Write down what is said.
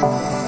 Bye.